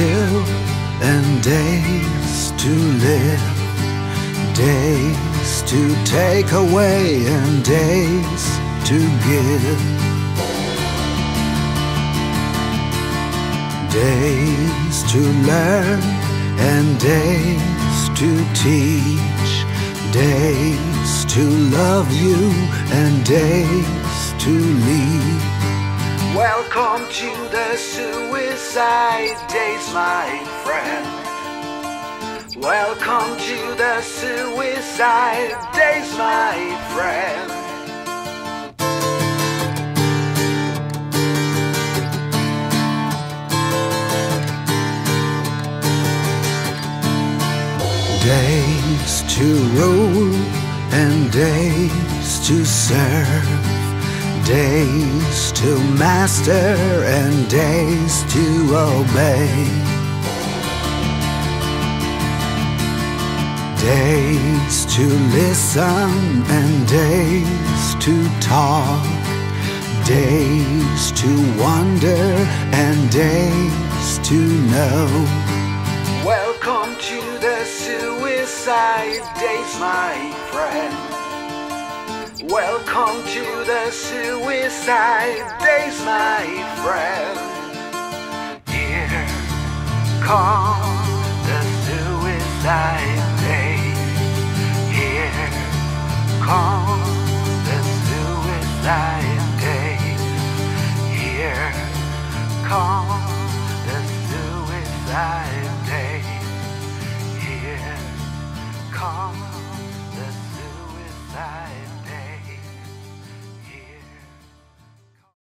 kill and days to live, days to take away and days to give. Days to learn and days to teach, days to love you and days to. Welcome to the suicide days, my friend. Welcome to the suicide days, my friend. Days to rule and days to serve, days to master and days to obey. Days to listen and days to talk, days to wonder and days to know. Welcome to the suicide days, my friend. Welcome to the suicide days, my friend. Here come the suicide days. Here come the suicide days. Here come the suicide days. Here come the suicide